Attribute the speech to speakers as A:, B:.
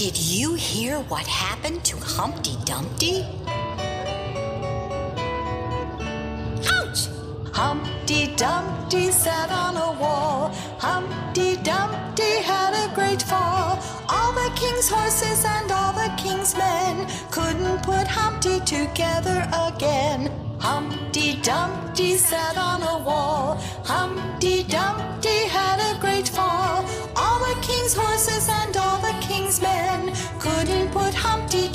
A: Did you hear what happened to Humpty Dumpty?
B: Ouch!
C: Humpty Dumpty sat on a wall. Humpty Dumpty had a great fall. All the king's horses and all the king's men couldn't put Humpty together again. Humpty Dumpty sat on a wall. Humpty Dumpty had a great fall. All the king's horses couldn't put Humpty